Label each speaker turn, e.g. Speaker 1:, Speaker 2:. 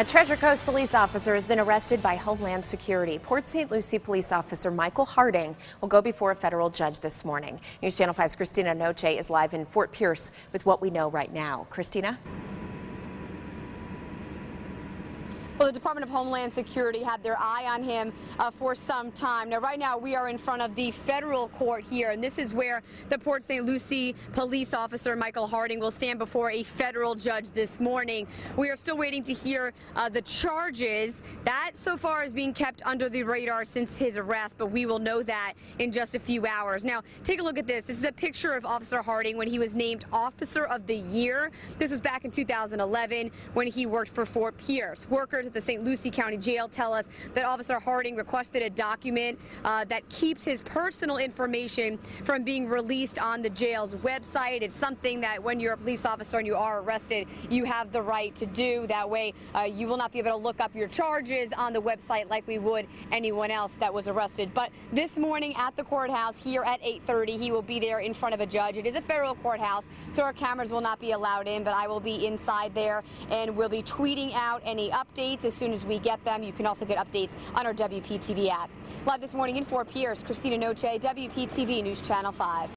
Speaker 1: A Treasure Coast police officer has been arrested by Homeland Security. Port St. Lucie police officer Michael Harding will go before a federal judge this morning. News Channel 5's Christina Noche is live in Fort Pierce with what we know right now. Christina?
Speaker 2: Well, the Department of Homeland Security had their eye on him uh, for some time. Now, right now, we are in front of the federal court here, and this is where the Port St. Lucie police officer Michael Harding will stand before a federal judge this morning. We are still waiting to hear uh, the charges. That, so far, is being kept under the radar since his arrest, but we will know that in just a few hours. Now, take a look at this. This is a picture of Officer Harding when he was named Officer of the Year. This was back in 2011 when he worked for Fort Pierce. Workers the St. Lucie County Jail tell us that Officer Harding requested a document uh, that keeps his personal information from being released on the jail's website. It's something that when you're a police officer and you are arrested, you have the right to do. That way, uh, you will not be able to look up your charges on the website like we would anyone else that was arrested. But this morning at the courthouse here at 8:30, he will be there in front of a judge. It is a federal courthouse, so our cameras will not be allowed in, but I will be inside there and we'll be tweeting out any updates updates as soon as we get them. You can also get updates on our WPTV app. Live this morning in Fort Pierce, Christina Noche, WPTV News Channel 5.